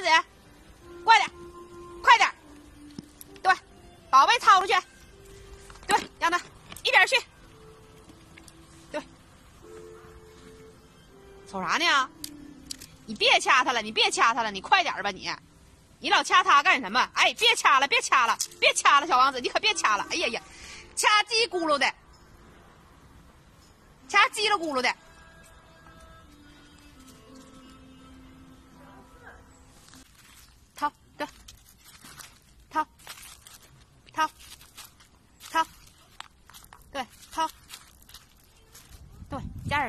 王子，快点，快点，对，宝贝掏出去，对，让他一边去，对，瞅啥呢？你别掐他了，你别掐他了，你快点吧你，你老掐他干什么？哎，别掐了，别掐了，别掐了，小王子，你可别掐了！哎呀呀，掐叽咕噜的，掐叽了咕噜的。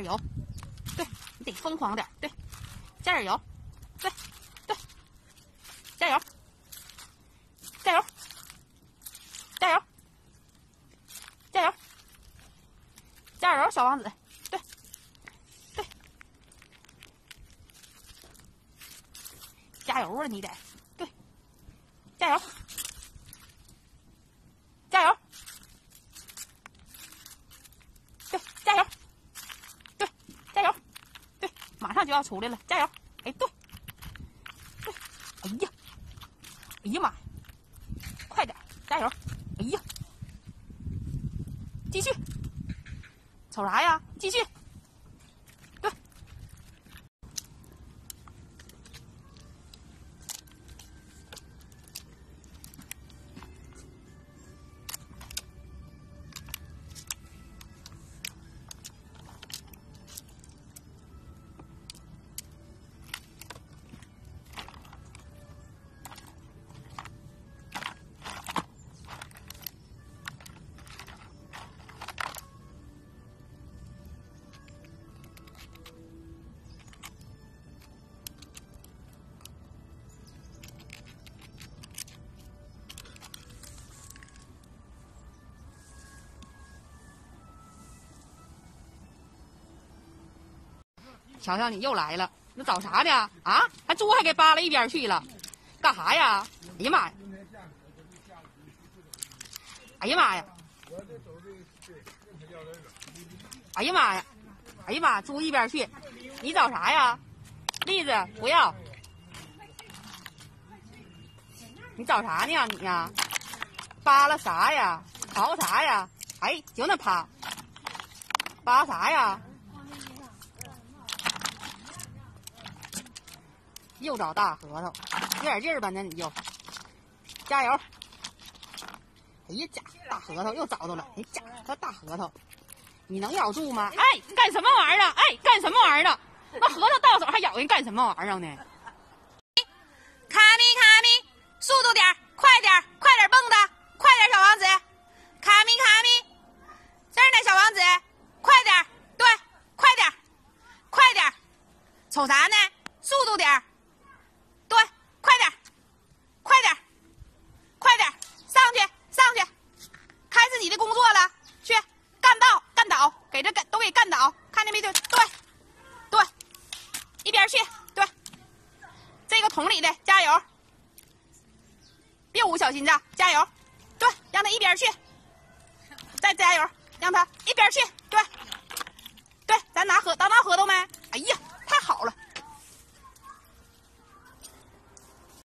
点油，对你得疯狂点，对。加点油，对，对，加油，加油，加油，加油，加油，小王子，对，对，加油啊，你得，对，加油，加油，对，加油，对，加油，对，马那就要出来了，加油！哎，对，对，哎呀，哎呀妈呀，快点，加油！哎呀，继续，瞅啥呀？继续。瞧瞧，你又来了，那找啥呢？啊，还猪还给扒拉一边去了，干啥呀？哎呀妈呀！哎呀妈呀！哎呀妈呀！哎呀妈，猪一边去！你找啥呀？栗子不要！你找啥呢？你呀？扒拉啥呀？刨啥呀？哎，就那扒，扒啥呀？又找大核桃，使点劲儿吧，那你就加油！哎呀，家大核桃又找到了，哎家这大核桃，你能咬住吗？哎，干什么玩意儿？哎，干什么玩意儿？那核桃到手还咬人，干什么玩意儿呢？卡米卡米，速度点，快点，快点蹦跶，快点，小王子！卡米卡米，这儿呢，小王子，快点，对，快点，快点，瞅啥呢？速度点。给这干都给干对对对，一边去。对，这个桶里的加油，别捂小心脏，加油。对，让他一边去，再加油，让他一边去。对，